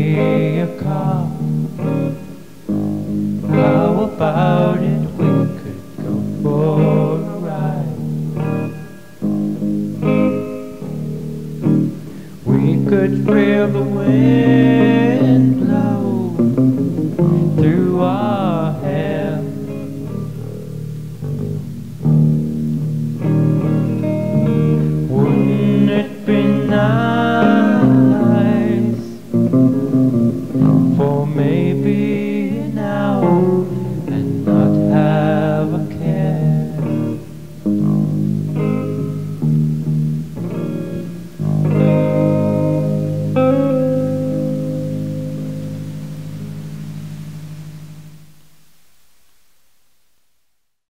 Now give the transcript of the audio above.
me a car. How about it? We could go for a ride. We could feel the wind blow through our hair. Wouldn't it be? homem.